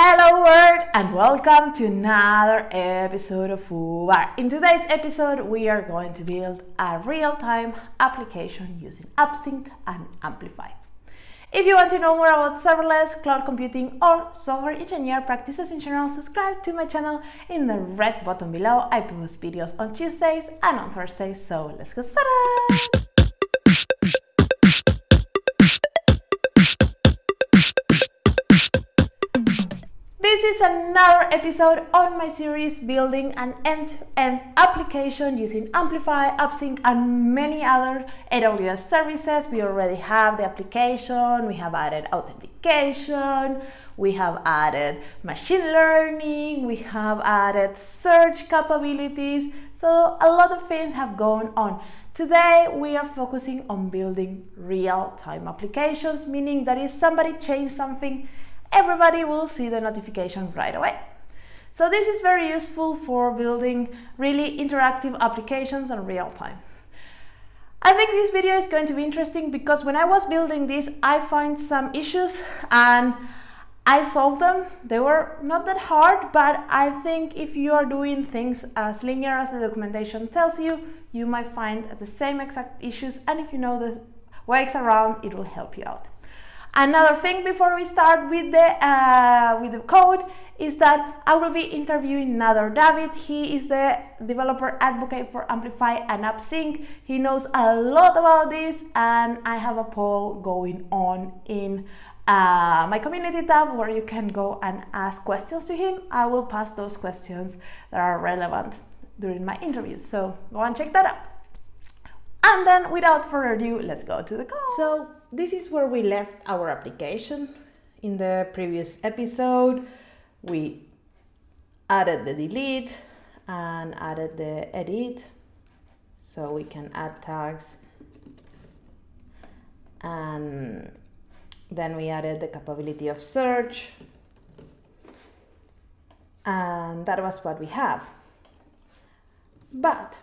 Hello world and welcome to another episode of FooBar. In today's episode we are going to build a real-time application using AppSync and Amplify. If you want to know more about serverless, cloud computing or software engineer practices in general, subscribe to my channel in the red button below. I post videos on Tuesdays and on Thursdays, so let's get started! This is another episode on my series building an end-to-end application using Amplify, AppSync and many other AWS services. We already have the application, we have added authentication, we have added machine learning, we have added search capabilities. So a lot of things have gone on. Today we are focusing on building real-time applications, meaning that if somebody changed something everybody will see the notification right away. So this is very useful for building really interactive applications in real time. I think this video is going to be interesting because when I was building this, I find some issues and I solved them. They were not that hard, but I think if you are doing things as linear as the documentation tells you, you might find the same exact issues. And if you know the ways around, it will help you out. Another thing before we start with the uh, with the code is that I will be interviewing Nader Dabit. He is the developer advocate for Amplify and AppSync. He knows a lot about this, and I have a poll going on in uh, my community tab where you can go and ask questions to him. I will pass those questions that are relevant during my interviews. So go and check that out. And then without further ado, let's go to the code. So this is where we left our application. In the previous episode, we added the delete and added the edit. So we can add tags. And then we added the capability of search. And that was what we have. But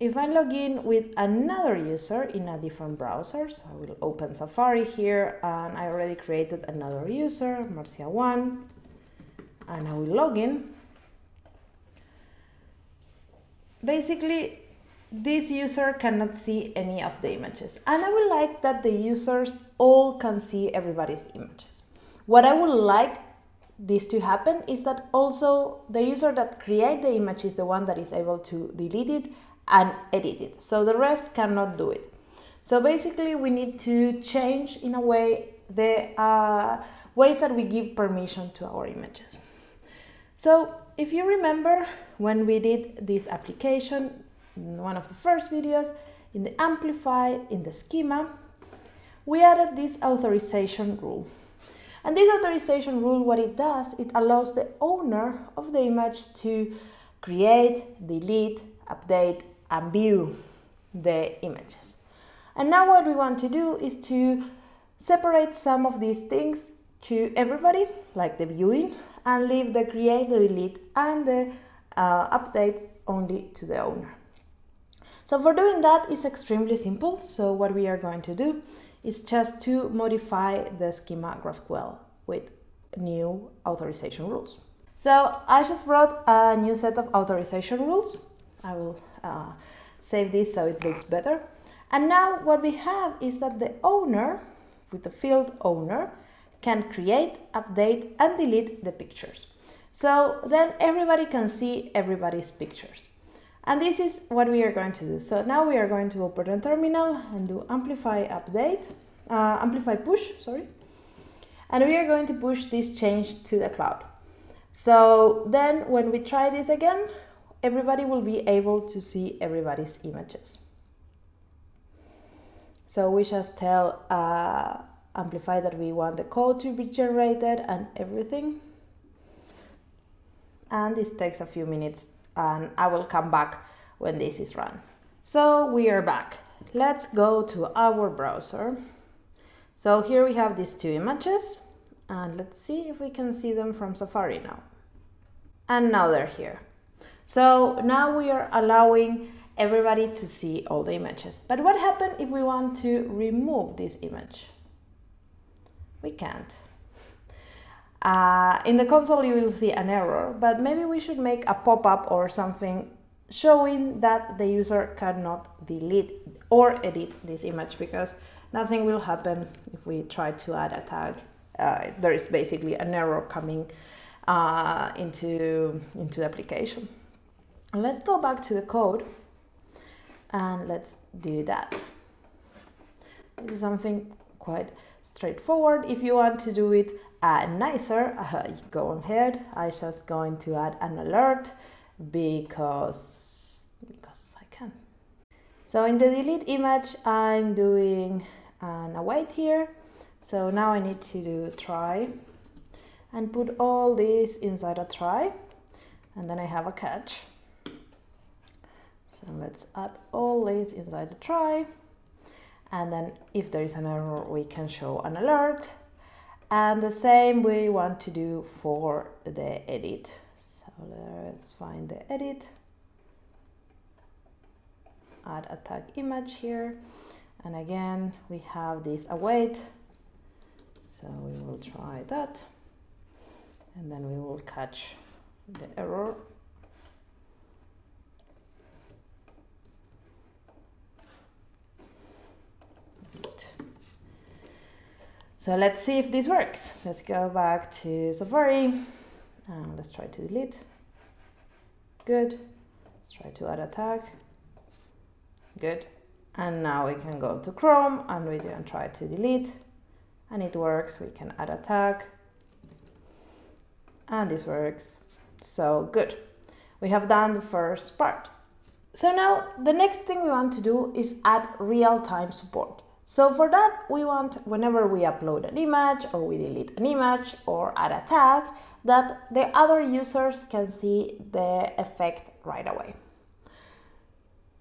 if I log in with another user in a different browser, so I will open Safari here and I already created another user, Marcia1, and I will log in. Basically, this user cannot see any of the images and I would like that the users all can see everybody's images. What I would like this to happen is that also the user that create the image is the one that is able to delete it and edit it. So the rest cannot do it. So basically we need to change in a way the uh, ways that we give permission to our images. So if you remember when we did this application, in one of the first videos, in the Amplify, in the schema, we added this authorization rule. And this authorization rule, what it does, it allows the owner of the image to create, delete, update, and view the images. And now what we want to do is to separate some of these things to everybody, like the viewing, and leave the create, the delete, and the uh, update only to the owner. So for doing that, it's extremely simple. So what we are going to do is just to modify the schema GraphQL with new authorization rules. So I just brought a new set of authorization rules. I will uh, save this so it looks better. And now what we have is that the owner, with the field owner, can create, update and delete the pictures. So then everybody can see everybody's pictures. And this is what we are going to do. So now we are going to open a terminal and do amplify update, uh, amplify push, sorry. And we are going to push this change to the cloud. So then when we try this again, everybody will be able to see everybody's images. So we just tell uh, Amplify that we want the code to be generated and everything. And this takes a few minutes and I will come back when this is run. So we are back. Let's go to our browser. So here we have these two images and let's see if we can see them from Safari now. And now they're here. So now we are allowing everybody to see all the images. But what happens if we want to remove this image? We can't. Uh, in the console you will see an error, but maybe we should make a pop-up or something showing that the user cannot delete or edit this image because nothing will happen if we try to add a tag. Uh, there is basically an error coming uh, into, into the application. Let's go back to the code and let's do that. This is something quite straightforward. If you want to do it uh, nicer, uh, go ahead. I just going to add an alert because because I can. So in the delete image, I'm doing an await here. So now I need to do try and put all this inside a try and then I have a catch. So let's add all this inside the try and then if there is an error we can show an alert. And the same we want to do for the edit. So let's find the edit. Add a tag image here. And again we have this await. So we will try that. And then we will catch the error So let's see if this works. Let's go back to Safari. and let's try to delete. Good. Let's try to add a tag. Good. And now we can go to Chrome and we can try to delete. And it works. We can add a tag. And this works. So good. We have done the first part. So now the next thing we want to do is add real-time support. So for that, we want whenever we upload an image or we delete an image or add a tag, that the other users can see the effect right away.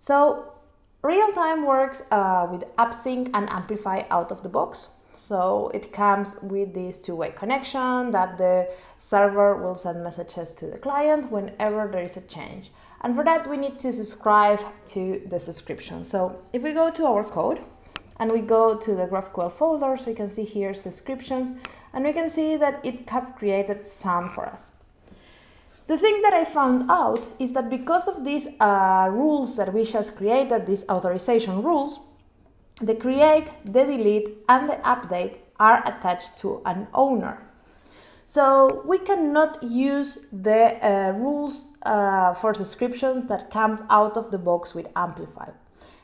So real-time works uh, with AppSync and Amplify out of the box. So it comes with this two-way connection that the server will send messages to the client whenever there is a change. And for that, we need to subscribe to the subscription. So if we go to our code, and we go to the GraphQL folder so you can see here subscriptions and we can see that it have created some for us. The thing that I found out is that because of these uh, rules that we just created, these authorization rules, the create, the delete, and the update are attached to an owner. So we cannot use the uh, rules uh, for subscriptions that comes out of the box with Amplify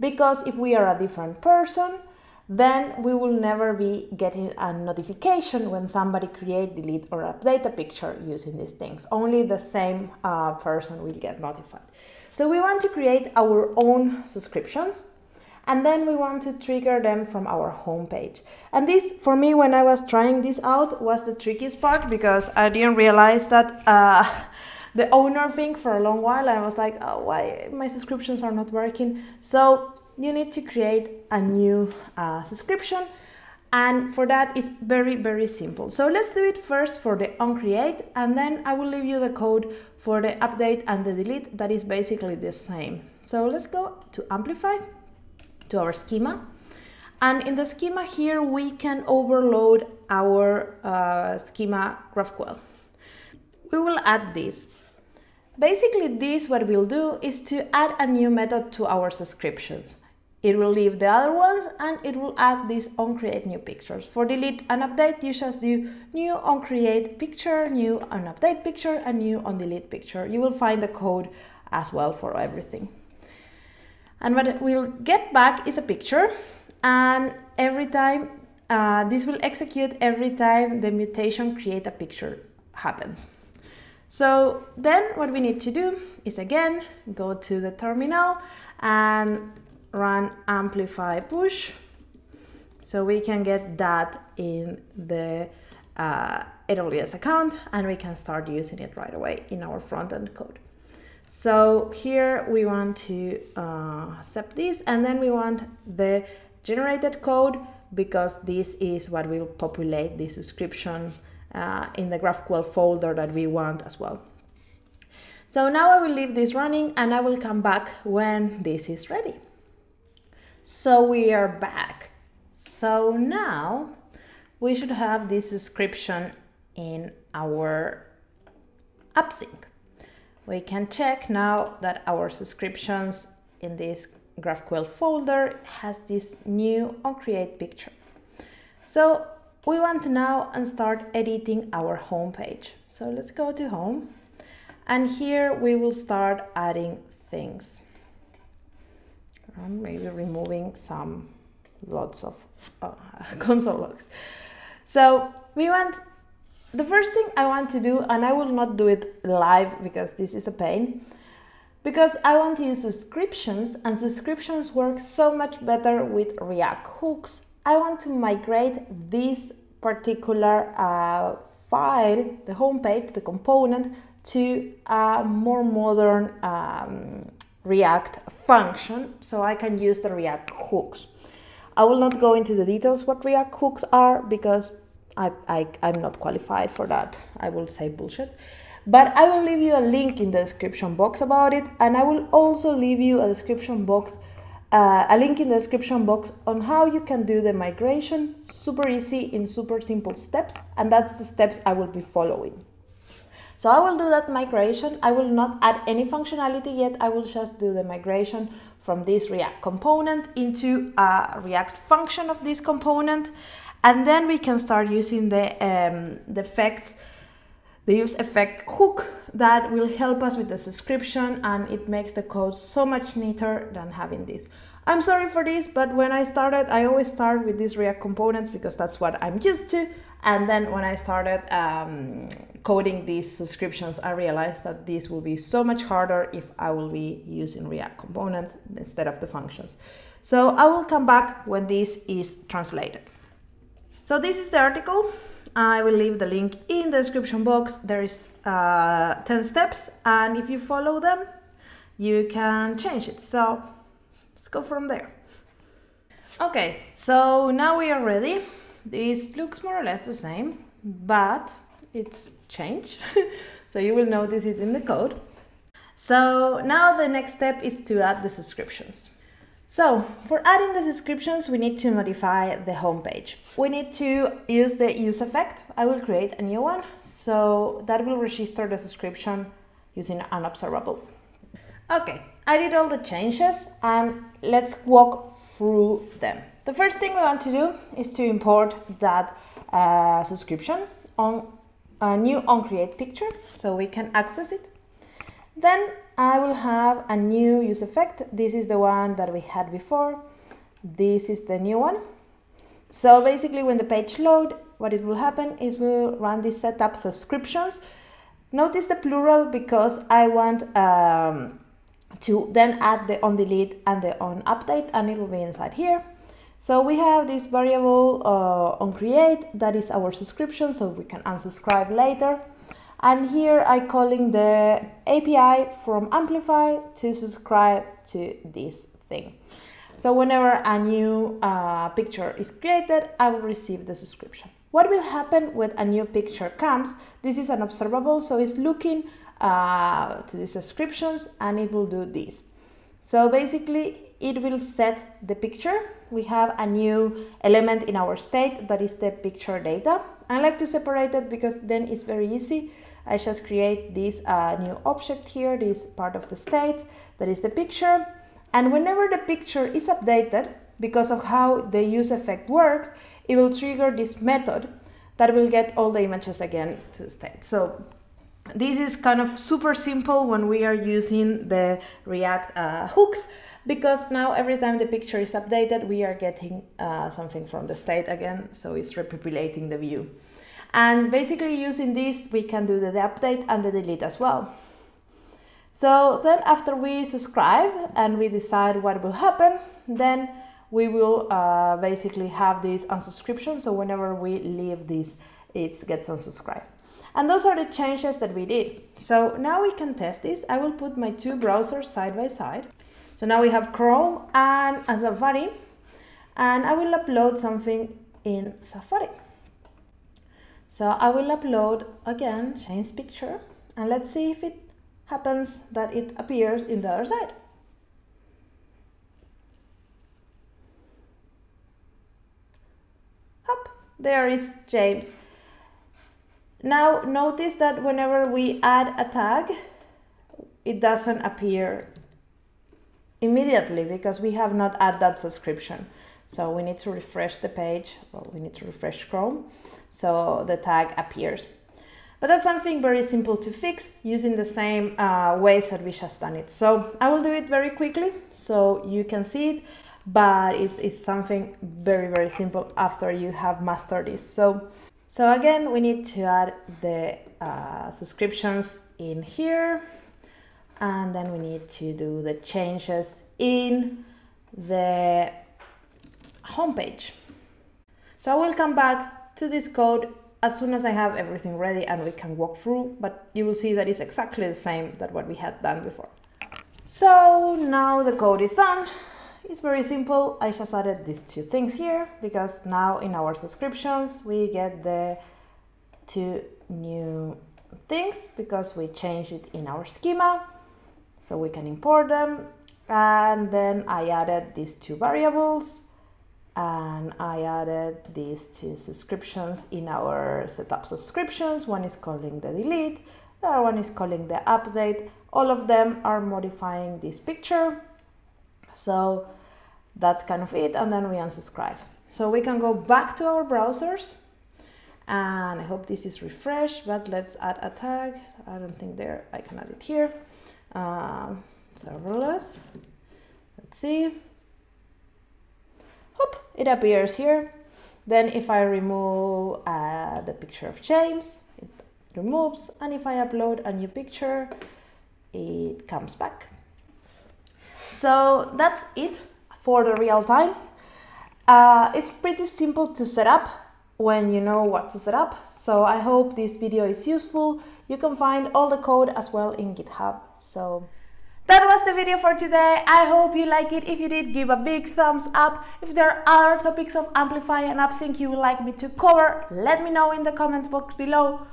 because if we are a different person, then we will never be getting a notification when somebody create, delete, or update a picture using these things. Only the same uh, person will get notified. So we want to create our own subscriptions and then we want to trigger them from our homepage. And this, for me, when I was trying this out, was the trickiest part because I didn't realize that uh, the owner thing for a long while. And I was like, oh, why my subscriptions are not working? So you need to create a new uh, subscription. And for that, it's very, very simple. So let's do it first for the onCreate, and then I will leave you the code for the update and the delete that is basically the same. So let's go to Amplify, to our schema. And in the schema here, we can overload our uh, schema GraphQL. We will add this Basically this what we'll do is to add a new method to our subscriptions. It will leave the other ones and it will add this on create new pictures. For delete and update, you just do new on create picture, new on update picture, and new on delete picture. You will find the code as well for everything. And what we'll get back is a picture and every time uh, this will execute every time the mutation create a picture happens. So then what we need to do is again go to the terminal and run amplify push so we can get that in the uh, AWS account and we can start using it right away in our front-end code. So here we want to uh, accept this and then we want the generated code because this is what will populate the subscription uh, in the GraphQL folder that we want as well. So now I will leave this running and I will come back when this is ready. So we are back. So now we should have this subscription in our AppSync. We can check now that our subscriptions in this GraphQL folder has this new onCreate picture. So we want to now and start editing our home page. So let's go to home and here we will start adding things. maybe removing some lots of uh, console logs. So we want the first thing I want to do, and I will not do it live because this is a pain, because I want to use subscriptions and subscriptions work so much better with React hooks. I want to migrate this particular uh, file, the home page, the component, to a more modern um, React function so I can use the React hooks. I will not go into the details what React hooks are because I, I, I'm not qualified for that. I will say bullshit. But I will leave you a link in the description box about it, and I will also leave you a description box, uh, a link in the description box on how you can do the migration super easy in super simple steps, and that's the steps I will be following. So I will do that migration. I will not add any functionality yet. I will just do the migration from this React component into a React function of this component. And then we can start using the, um, the effects, the use effect hook that will help us with the subscription and it makes the code so much neater than having this. I'm sorry for this, but when I started, I always start with these React components because that's what I'm used to. And then when I started um, coding these subscriptions, I realized that this will be so much harder if I will be using React components instead of the functions. So I will come back when this is translated. So this is the article. I will leave the link in the description box. There is uh, 10 steps and if you follow them, you can change it. So let's go from there. Okay, so now we are ready. This looks more or less the same, but it's changed. so you will notice it in the code. So now the next step is to add the subscriptions. So for adding the subscriptions, we need to modify the home page. We need to use the use effect. I will create a new one. So that will register the subscription using an observable. Okay, I did all the changes and let's walk through them. The first thing we want to do is to import that uh, subscription on a new onCreate picture so we can access it. Then I will have a new use effect. This is the one that we had before. This is the new one. So basically when the page load, what it will happen is we'll run this setup subscriptions. Notice the plural because I want um, to then add the on delete and the on update and it will be inside here. So we have this variable uh, on create that is our subscription so we can unsubscribe later. And here I calling the API from Amplify to subscribe to this thing. So whenever a new uh, picture is created, I will receive the subscription. What will happen when a new picture comes? This is an observable, so it's looking uh, to the subscriptions and it will do this. So basically it will set the picture. We have a new element in our state that is the picture data. I like to separate it because then it's very easy. I just create this uh, new object here, this part of the state, that is the picture. And whenever the picture is updated, because of how the use effect works, it will trigger this method that will get all the images again to the state. So this is kind of super simple when we are using the React uh, hooks because now every time the picture is updated, we are getting uh, something from the state again, so it's repopulating the view. And basically using this, we can do the, update and the delete as well. So then after we subscribe and we decide what will happen, then we will uh, basically have this unsubscription. So whenever we leave this, it gets unsubscribed. And those are the changes that we did. So now we can test this. I will put my two browsers side by side. So now we have Chrome and Safari and I will upload something in Safari. So I will upload again, change picture and let's see if it happens that it appears in the other side. Hop, there is James. Now notice that whenever we add a tag, it doesn't appear immediately because we have not added that subscription. So we need to refresh the page. Well, we need to refresh Chrome so the tag appears. But that's something very simple to fix using the same uh, ways that we just done it. So I will do it very quickly so you can see it, but it's, it's something very, very simple after you have mastered this. So, so again, we need to add the uh, subscriptions in here and then we need to do the changes in the homepage. So I will come back to this code as soon as I have everything ready and we can walk through, but you will see that it's exactly the same that what we had done before. So now the code is done. It's very simple. I just added these two things here because now in our subscriptions we get the two new things because we changed it in our schema so we can import them and then I added these two variables and I added these two subscriptions in our setup subscriptions. One is calling the delete, the other one is calling the update. All of them are modifying this picture. So that's kind of it. And then we unsubscribe. So we can go back to our browsers and I hope this is refreshed, but let's add a tag. I don't think there, I can add it here. Um, serverless, let's see it appears here. Then if I remove uh, the picture of James, it removes. And if I upload a new picture, it comes back. So that's it for the real time. Uh, it's pretty simple to set up when you know what to set up. So I hope this video is useful. You can find all the code as well in GitHub. So that was the video for today. I hope you like it. If you did, give a big thumbs up. If there are other topics of Amplify and AppSync you would like me to cover, let me know in the comments box below.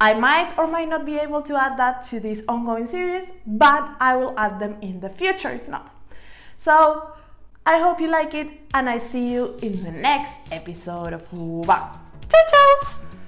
I might or might not be able to add that to this ongoing series, but I will add them in the future if not. So, I hope you like it, and I see you in the next episode of FooBar. Ciao, ciao!